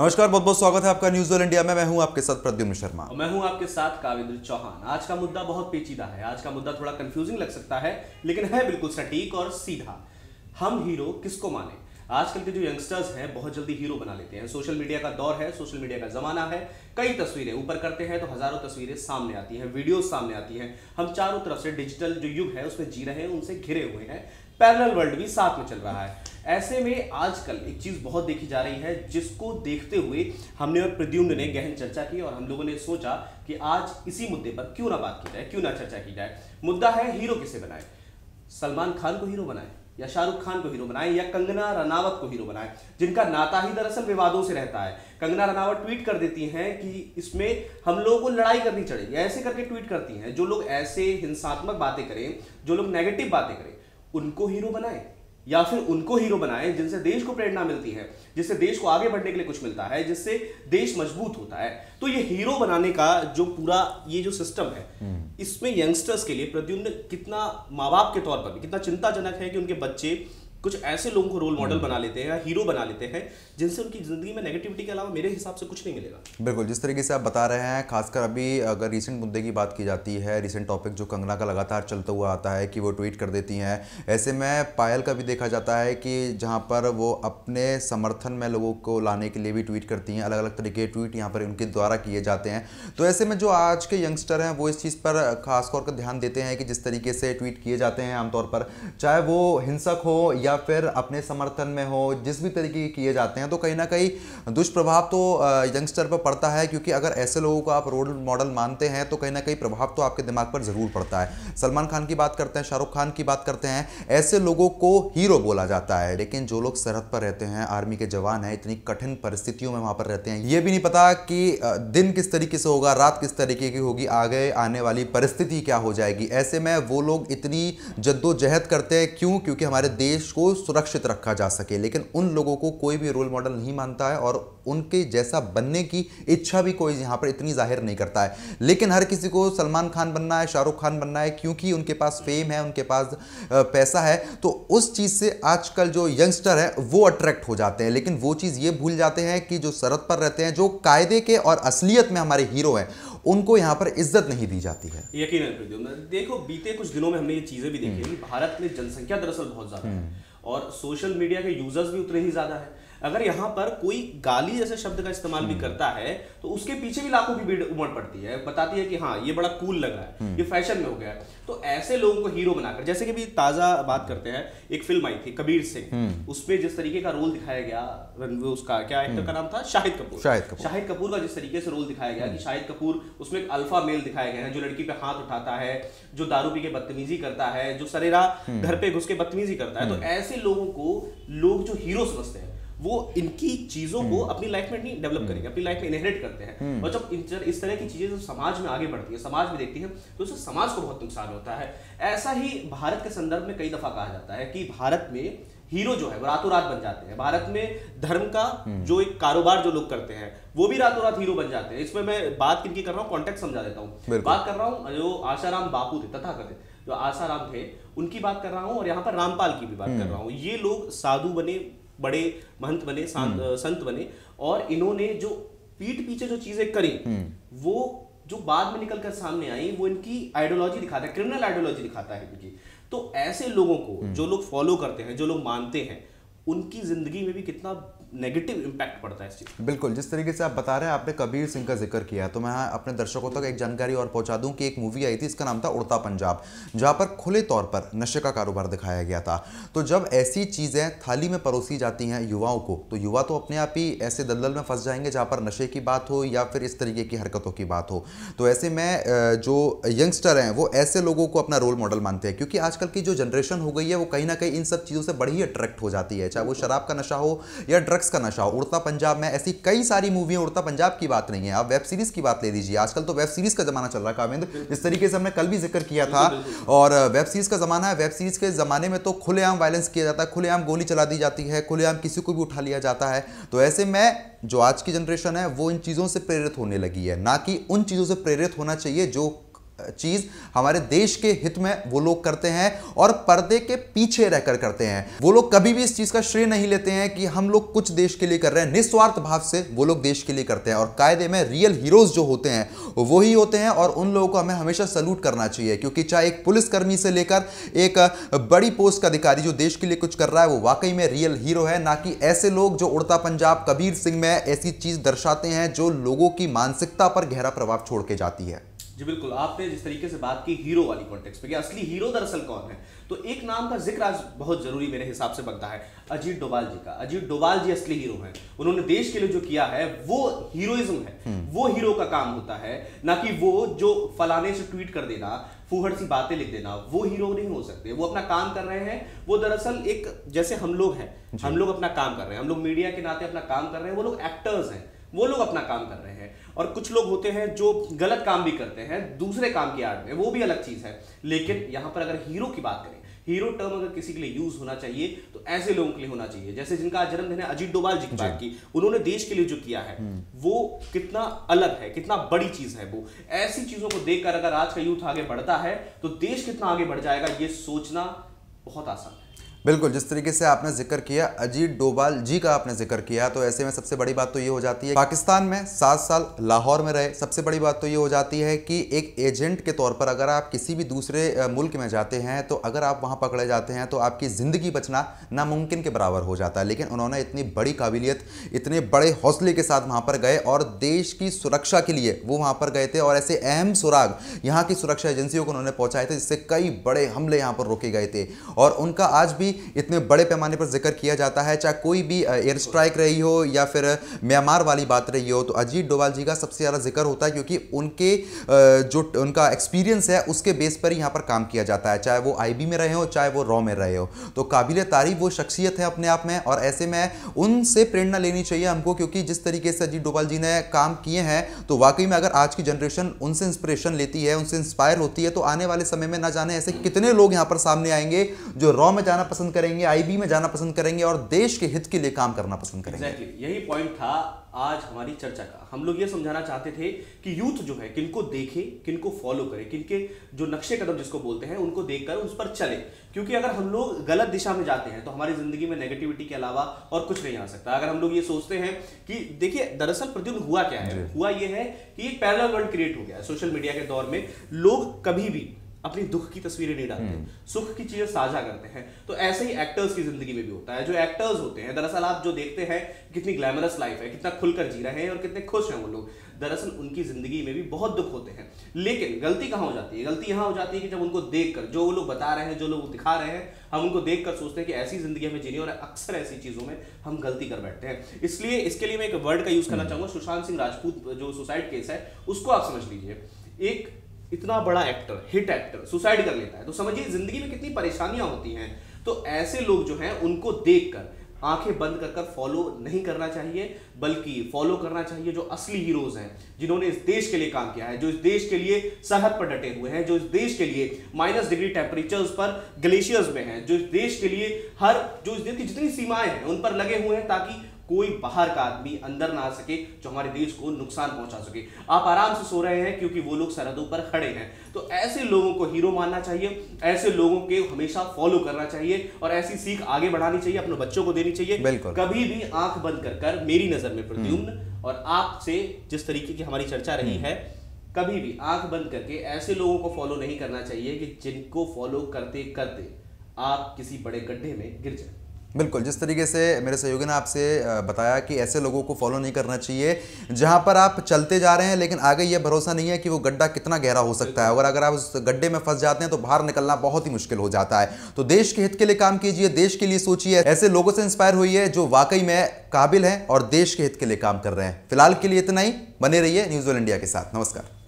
नमस्कार, बहुत बहुत स्वागत है आपका न्यूज़ ऑल इंडिया में। मैं हूँ आपके साथ प्रद्युम्न शर्मा। और मैं हूँ आपके साथ काविंद्र चौहान। आज का मुद्दा बहुत पेचीदा है। आज का मुद्दा थोड़ा कंफ्यूजिंग लग सकता है, लेकिन है बिल्कुल सटीक और सीधा। हम हीरो किसको माने? आजकल के जो यंगस्टर्स हैं, बहुत जल्दी हीरो बना लेते हैं। सोशल मीडिया का दौर है, सोशल मीडिया का जमाना है। कई तस्वीरें ऊपर करते हैं तो हज़ारों तस्वीरें सामने आती हैं, वीडियोस सामने आती हैं। हम चारों तरफ़ से डिजिटल जो युग है, उसमें जी रहे हैं, उनसे घिरे हुए हैं। पैरेलल वर्ल्ड भी साथ में चल रहा है। ऐसे में आजकल एक चीज़ बहुत देखी जा रही है, जिसको देखते हुए हमने और प्रद्युम्न ने गहन चर्चा की और हम लोगों ने सोचा कि आज इसी मुद्दे पर क्यों ना बात की जाए, क्यों ना चर्चा की जाए। मुद्दा है हीरो किसे बनाए? सलमान खान को हीरो बनाए या शाहरुख खान को हीरो बनाए या कंगना रनावत को हीरो बनाए, जिनका नाता ही दरअसल विवादों से रहता है। कंगना रनावत ट्वीट कर देती हैं कि इसमें हम लोगों को लड़ाई करनी चढ़ेगी। ऐसे करके ट्वीट करती हैं, जो लोग ऐसे हिंसात्मक बातें करें, जो लोग नेगेटिव बातें करें उनको हीरो बनाए या फिर उनको हीरो बनाए जिनसे देश को प्रेरणा मिलती है जिससे देश को आगे बढ़ने के लिए कुछ मिलता है जिससे देश मज़बूत होता है तो ये हीरो बनाने का जो पूरा ये जो सिस्टम है हम्म। इसमें यंगस्टर्स के लिए प्रद्युम्न कितना माँ बाप के तौर पर भी कितना चिंताजनक है कि उनके बच्चे कुछ ऐसे लोगों को रोल मॉडल हम्म। बना लेते हैं या हीरो बना लेते हैं जिनसे उनकी ज़िंदगी में नेगेटिविटी के अलावा मेरे हिसाब से कुछ नहीं मिलेगा बिल्कुल जिस तरीके से आप बता रहे हैं खासकर अभी अगर रिसेंट मुद्दे की बात की जाती है रिसेंट टॉपिक जो कंगना का लगातार चलता हुआ आता है कि वो ट्वीट कर देती हैं ऐसे में पायल का भी देखा जाता है कि जहाँ पर वो अपने समर्थन में लोगों को लाने के लिए भी ट्वीट करती हैं अलग अलग तरीके के ट्वीट यहाँ पर उनके द्वारा किए जाते हैं तो ऐसे में जो आज के यंगस्टर हैं वो इस चीज़ पर खासतौर पर ध्यान देते हैं कि जिस तरीके से ट्वीट किए जाते हैं आमतौर पर चाहे वो हिंसक हो या फिर अपने समर्थन में हो, जिस भी तरीके के किए जाते हैं तो कहीं ना कहीं दुष्प्रभाव तो यंगस्टर पर पड़ता है, क्योंकि अगर ऐसे लोगों को आप रोल मॉडल मानते हैं तो कहीं ना कहीं प्रभाव तो आपके दिमाग पर ज़रूर पड़ता है। सलमान खान की बात करते हैं, शाहरुख खान की बात करते हैं, ऐसे लोगों को हीरो बोला जाता है। लेकिन जो लोग सरहद पर रहते हैं आर्मी के जवान हैं, इतनी कठिन परिस्थितियों में वहाँ पर रहते हैं, ये भी नहीं पता कि दिन किस तरीके से होगा, रात किस तरीके की होगी, आगे आने वाली परिस्थिति क्या हो जाएगी। ऐसे में वो लोग इतनी जद्दोजहद करते हैं, क्यों? क्योंकि हमारे देश को सुरक्षित रखा जा सके लेकिन उन लोगों को कोई भी रोल मॉडल नहीं मानता है और उनके जैसा बनने की इच्छा भी कोई यहाँ पर इतनी ज़ाहिर नहीं करता है लेकिन हर किसी को सलमान खान बनना है शाहरुख खान बनना है क्योंकि उनके पास फेम है उनके पास पैसा है तो उस चीज़ से आजकल जो यंगस्टर है वो अट्रैक्ट हो जाते हैं लेकिन वो चीज़ ये भूल जाते हैं कि जो सरहद पर रहते हैं जो कायदे के और असलियत में हमारे हीरो हैं उनको यहाँ पर इज़्ज़त नहीं दी जाती है यकीन देखो बीते कुछ दिनों में हमने ये चीज़ें भी देखी हम्म। भारत में जनसंख्या दरअसल बहुत ज़्यादा है हम्म। और सोशल मीडिया के यूज़र्स भी उतने ही ज़्यादा है। अगर यहाँ पर कोई गाली जैसे शब्द का इस्तेमाल भी हम्म। करता है तो उसके पीछे भी लाखों की भीड़ उमड़ पड़ती है। बताती है कि हाँ ये बड़ा कूल लग रहा है। हम्म। ये फ़ैशन में हो गया। है तो ऐसे लोगों को हीरो बनाकर जैसे कि भी ताज़ा बात करते हैं एक फ़िल्म आई थी कबीर सिंह। हम्म। उसमें जिस तरीके का रोल दिखाया गया उसका क्या एक्टर का नाम था? शाहिद कपूर। शाहिद कपूर। शाहिद कपूर का जिस तरीके से रोल दिखाया गया कि शाहिद कपूर उसमें एक अल्फ़ा मेल दिखाया गया है जो लड़की पे हाथ उठाता है जो दारू पी के बदतमीजी करता है जो सरेरा घर पे घुस के बदतमीजी करता है। तो ऐसे लोगों को लोग जो हीरो समझते हैं वो इनकी चीज़ों को हम्म। अपनी लाइफ में नहीं डेवलप करेंगे अपनी लाइफ में इनहेरिट करते हैं। हम्म। और जब इस तरह की चीज़ें जो समाज में आगे बढ़ती है समाज में देखती है तो उससे समाज को बहुत नुकसान होता है। ऐसा ही भारत के संदर्भ में कई दफ़ा कहा जाता है कि भारत में हीरो जो है वो रातों रात बन जाते हैं। भारत में धर्म का हम्म। जो एक कारोबार जो लोग करते हैं वो भी रातों रात हीरो बन जाते हैं। इसमें मैं बात किनकी कर रहा हूँ कॉन्टेक्ट समझा देता हूँ। बात कर रहा हूँ जो आशाराम बापू थे तथा कथित जो आशाराम थे उनकी बात कर रहा हूँ और यहाँ पर रामपाल की भी बात कर रहा हूँ। ये लोग साधु बने बड़े महंत बने हम्म। संत बने और इन्होंने जो पीठ पीछे जो चीज़ें करी हम्म। वो जो बाद में निकल कर सामने आई वो इनकी आइडियोलॉजी दिखाता है क्रिमिनल आइडियोलॉजी दिखाता है इनकी तो ऐसे लोगों को हम्म। जो लोग फॉलो करते हैं जो लोग मानते हैं उनकी ज़िंदगी में भी कितना नेगेटिव इम्पैक्ट पड़ता है इस चीज़ बिल्कुल, जिस तरीके से आप बता रहे हैं, आपने कबीर सिंह का ज़िक्र किया तो मैं अपने दर्शकों तक एक जानकारी और पहुँचा दूँ कि एक मूवी आई थी, इसका नाम था उड़ता पंजाब, जहाँ पर खुले तौर पर नशे का कारोबार दिखाया गया था। तो जब ऐसी चीज़ें थाली में परोसी जाती हैं युवाओं को तो युवा तो अपने आप ही ऐसे दलदल में फंस जाएँगे जहाँ पर नशे की बात हो या फिर इस तरीके की हरकतों की बात हो। तो ऐसे में जो यंगस्टर हैं, वो ऐसे लोगों को अपना रोल मॉडल मानते हैं, क्योंकि आजकल की जो जनरेशन हो गई है, वो कहीं ना कहीं इन सब चीज़ों से बड़ी ही अट्रैक्ट हो जाती है, चाहे वो शराब का नशा हो या ड्रग्स का नशा हो उड़ता पंजाब में ऐसी कई सारी मूवियाँ उड़ता पंजाब की बात नहीं है। आप वेब सीरीज़ की बात ले लीजिए। आजकल तो वेब सीरीज़ का जमाना चल रहा है, काविंद। जिस तरीके से हमने कल भी ज़िक्र किया था। और वेब सीरीज़ का जमाना है वेब सीरीज़ के जमाने में तो खुलेआम वायलेंस किया जाता है, खुलेआम गोली चला दी जाती है, खुलेआम किसी को भी उठा लिया जाता है। तो ऐसे में जो आज की जनरेशन है, वो इन चीज़ों से प्रेरित होने लगी है। ना कि उन चीज़ों से प्रेरित होना चाहिए जो चीज़ हमारे देश के हित में वो लोग करते हैं और पर्दे के पीछे रहकर करते हैं। वो लोग कभी भी इस चीज़ का श्रेय नहीं लेते हैं कि हम लोग कुछ देश के लिए कर रहे हैं। निस्वार्थ भाव से वो लोग देश के लिए करते हैं और कायदे में रियल हीरोज जो होते हैं, वो ही होते हैं और उन लोगों को हमें हमेशा सल्यूट करना चाहिए। क्योंकि चाहे एक पुलिसकर्मी से लेकर एक बड़ी पोस्ट का अधिकारी जो देश के लिए कुछ कर रहा है, वो वाकई में रियल हीरो है। ना कि ऐसे लोग जो उड़ता पंजाब, कबीर सिंह में ऐसी चीज़ दर्शाते हैं जो लोगों की मानसिकता पर गहरा प्रभाव छोड़ के जाती है। जी बिल्कुल आपने जिस तरीके से बात की हीरो वाली कॉन्टेक्स्ट पे कि असली हीरो दरअसल कौन है? तो एक नाम का ज़िक्र आज बहुत ज़रूरी मेरे हिसाब से बनता है अजीत डोभाल जी का। अजीत डोभाल जी असली हीरो हैं। उन्होंने देश के लिए जो किया है वो हीरोइज्म है। हम्म। वो हीरो का काम होता है ना कि वो जो फलाने से ट्वीट कर देना फूहड़ सी बातें लिख देना वो हीरो नहीं हो सकते। वो अपना काम कर रहे हैं वो दरअसल एक जैसे हम लोग हैं हम लोग अपना काम कर रहे हैं हम लोग मीडिया के नाते अपना काम कर रहे हैं वो लोग एक्टर्स हैं वो लोग अपना काम कर रहे हैं। और कुछ लोग होते हैं जो गलत काम भी करते हैं दूसरे काम की आड़ में वो भी अलग चीज़ है। लेकिन यहाँ पर अगर हीरो की बात करें हीरो टर्म अगर किसी के लिए यूज़ होना चाहिए तो ऐसे लोगों के लिए होना चाहिए। जैसे जिनका जन्मदिन है अजीत डोभाल जी की बात की उन्होंने देश के लिए जो किया है हम्म। वो कितना अलग है कितना बड़ी चीज़ है वो। ऐसी चीज़ों को देखकर अगर आज का यूथ आगे बढ़ता है तो देश कितना आगे बढ़ जाएगा ये सोचना बहुत आसान है। बिल्कुल, जिस तरीके से आपने ज़िक्र किया, अजीत डोभाल जी का आपने ज़िक्र किया तो ऐसे में सबसे बड़ी बात तो ये हो जाती है, पाकिस्तान में सात साल लाहौर में रहे, सबसे बड़ी बात तो ये हो जाती है कि एक एजेंट के तौर पर अगर आप किसी भी दूसरे मुल्क में जाते हैं तो अगर आप वहाँ पकड़े जाते हैं तो आपकी ज़िंदगी बचना नामुमकिन के बराबर हो जाता है। लेकिन उन्होंने इतनी बड़ी काबिलियत, इतने बड़े हौसले के साथ वहाँ पर गए और देश की सुरक्षा के लिए वो वहाँ पर गए थे और ऐसे अहम सुराग यहाँ की सुरक्षा एजेंसियों को उन्होंने पहुँचाए थे, जिससे कई बड़े हमले यहाँ पर रोके गए थे। और उनका आज भी इतने बड़े पैमाने पर ज़िक्र किया जाता है, चाहे कोई भी एयर स्ट्राइक रही हो या फिर म्यांमार वाली बात रही हो तो अजीत डोभाल जी का सबसे ज़्यादा ज़िक्र होता है क्योंकि उनके जो उनका एक्सपीरियंस है, उसके बेस पर यहाँ पर काम किया जाता है, चाहे वो आईबी में रहे हो, चाहे वो रॉ में रहे हो। तो काबिल तारीफ़ वो शख्सियत है अपने आप में, और ऐसे में उनसे प्रेरणा लेनी चाहिए हमको, क्योंकि जिस तरीके से अजीत डोभाल जी ने काम किए हैं तो वाकई में अगर आज की जनरेशन उनसे इंस्पिरेशन लेती है, उनसे इंस्पायर होती है तो आने वाले समय में ना जाने ऐसे कितने लोग यहाँ पर सामने आएँगे, जो रॉ में जाना पसंद करेंगे करेंगे आईबी में जाना पसंद करेंगे और देश के हित के लिए काम करना पसंद करेंगे। Exactly. यही पॉइंट था आज हमारी चर्चा का। हम लोग ये समझाना चाहते थे कि यूथ जो है किनको देखे किनको फॉलो करे किनके जो नक्शे कदम जिसको बोलते हैं उनको देखकर उस पर चले। क्योंकि अगर हम लोग गलत दिशा में जाते हैं तो हमारी ज़िंदगी में नेगेटिविटी के अलावा और कुछ नहीं आ सकता। अगर हम लोग ये सोचते हैं कि देखिए दरअसल प्रद्युम्न हुआ क्या है? हुआ ये है कि एक पैरल वर्ल्ड क्रिएट हो गया है। सोशल मीडिया के दौर में लोग कभी भी अपनी दुख की तस्वीरें नहीं डालते हम्म। सुख की चीज़ें साझा करते हैं। तो ऐसे ही एक्टर्स की ज़िंदगी में भी होता है। जो एक्टर्स होते हैं दरअसल आप जो देखते हैं कितनी ग्लैमरस लाइफ है कितना खुलकर जी रहे हैं और कितने खुश हैं वो लोग दरअसल उनकी ज़िंदगी में भी बहुत दुख होते हैं। लेकिन गलती कहाँ हो जाती है? गलती यहाँ हो जाती है कि जब उनको देखकर जो वो लोग बता रहे हैं जो लोग दिखा रहे हैं हम उनको देखकर सोचते हैं कि ऐसी ज़िंदगी हमें जीनी और अक्सर ऐसी चीज़ों में हम गलती कर बैठते हैं। इसलिए इसके लिए मैं एक वर्ड का यूज़ करना हम्म। चाहूँगा सुशांत सिंह राजपूत जो सुसाइड केस है उसको आप समझ लीजिए। एक इतना बड़ा एक्टर हिट एक्टर सुसाइड कर लेता है। तो समझिए, ज़िंदगी में कितनी परेशानियाँ होती हैं तो ऐसे लोग जो हैं, उनको देखकर, आँखें बंद कर कर फॉलो नहीं करना चाहिए, बल्कि फॉलो करना चाहिए जो असली हीरोज हैं, जिन्होंने इस देश के लिए काम किया है, जो इस देश के लिए सरहद पर डटे हुए हैं, जो इस देश के लिए माइनस डिग्री टेम्परेचर्स पर ग्लेशियर्स में हैं, जो इस देश के लिए हर, जो इस देश की जितनी सीमाएँ हैं, उन पर लगे हुए हैं, ताकि कोई बाहर का आदमी अंदर ना आ सके जो हमारे देश को नुकसान पहुँचा सके। आप आराम से सो रहे हैं क्योंकि वो लोग सरहदों पर खड़े हैं। तो ऐसे लोगों को हीरो मानना चाहिए ऐसे लोगों के हमेशा फॉलो करना चाहिए और ऐसी सीख आगे बढ़ानी चाहिए अपने बच्चों को देनी चाहिए। कभी भी आँख बंद कर कर मेरी नज़र में प्रद्युम्न हम्म। और आपसे जिस तरीके की हमारी चर्चा रही हम्म। है कभी भी आँख बंद करके ऐसे लोगों को फॉलो नहीं करना चाहिए कि जिनको फॉलो करते करते आप किसी बड़े गड्ढे में गिर जाए। बिल्कुल जिस तरीके से मेरे सहयोगी ने आपसे बताया कि ऐसे लोगों को फॉलो नहीं करना चाहिए जहाँ पर आप चलते जा रहे हैं लेकिन आगे ये भरोसा नहीं है कि वो गड्ढा कितना गहरा हो सकता है। और अगर आप उस गड्ढे में फंस जाते हैं तो बाहर निकलना बहुत ही मुश्किल हो जाता है। तो देश के हित के लिए काम कीजिए देश के लिए सोचिए। ऐसे लोगों से इंस्पायर हुई है जो वाकई में काबिल हैं और देश के हित के लिए काम कर रहे हैं। फ़िलहाल के लिए इतना ही बने रहिए न्यूज़ ऑल इंडिया के साथ। नमस्कार।